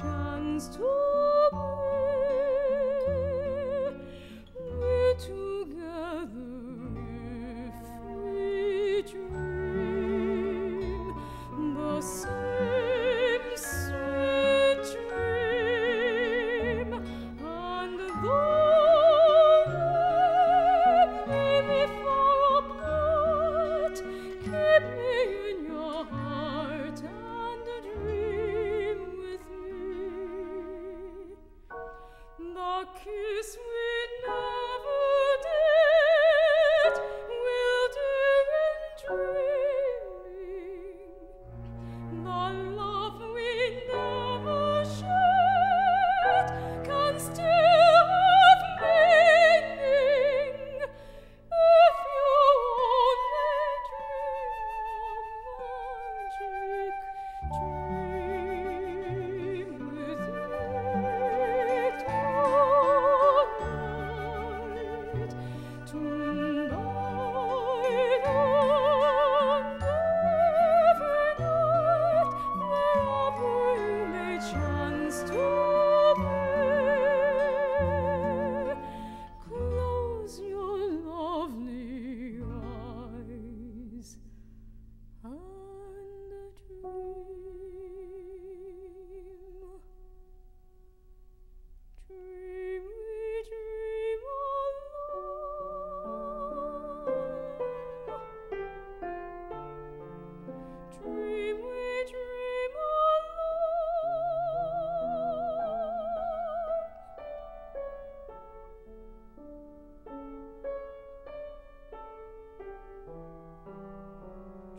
chance to kiss me dream.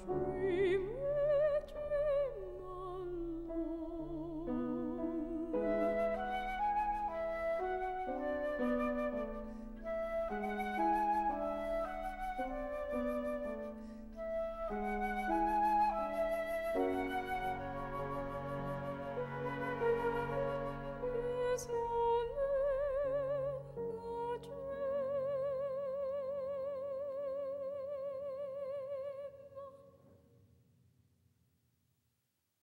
free.